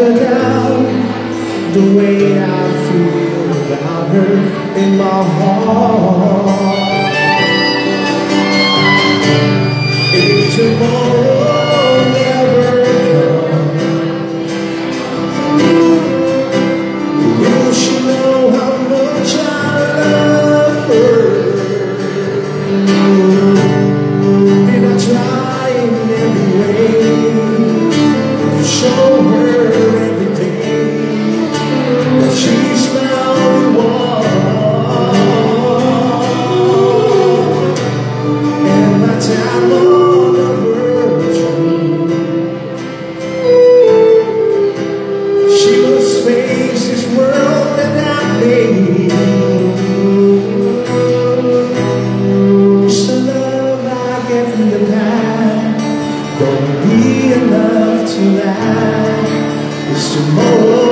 never doubt the way I feel about her in my heart. If tomorrow tonight Gonna be enough tonight It's tomorrow